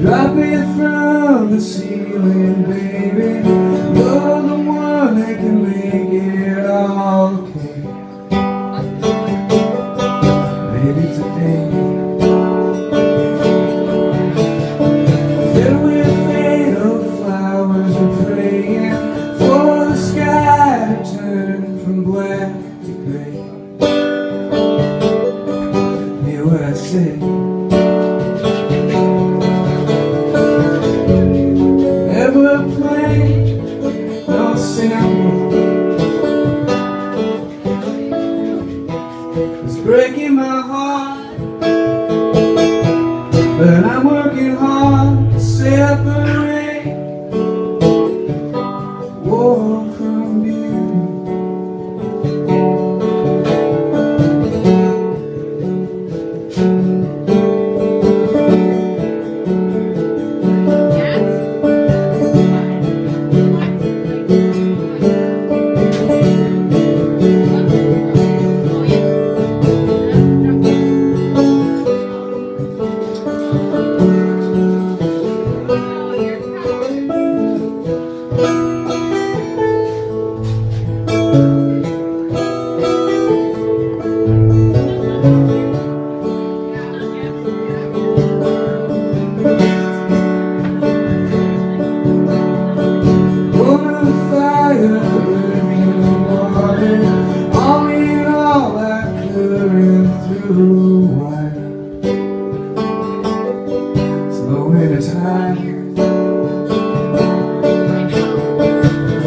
Drop it from the ceiling, baby. You're the one that can make it all okay. Maybe today. Filled with fatal flowers and praying For the sky to turn from black to gray. Hear what I say. It's breaking my heart. But I'm working hard to separate War from beauty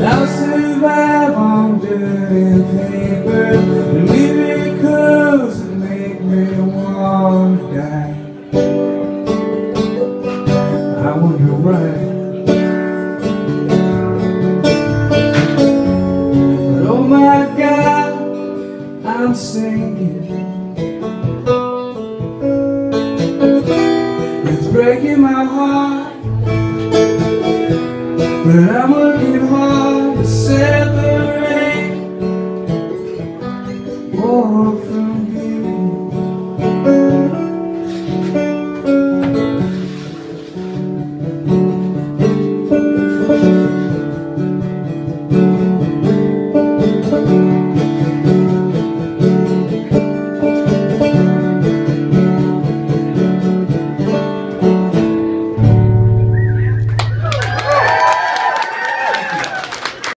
I'll survive on that make me wanna die. I wonder why. Breaking my heart, but I'm working hard to separate.